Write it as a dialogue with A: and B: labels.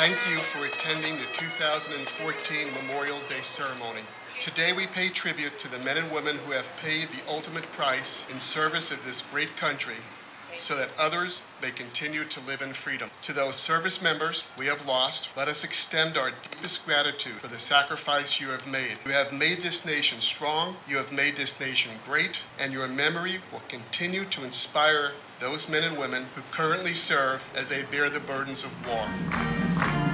A: Thank you for attending the 2014 Memorial Day ceremony. Today we pay tribute to the men and women who have paid the ultimate price in service of this great country so that others may continue to live in freedom. To those service members we have lost, let us extend our deepest gratitude for the sacrifice you have made. You have made this nation strong, you have made this nation great, and your memory will continue to inspire those men and women who currently serve as they bear the burdens of war. Thank you.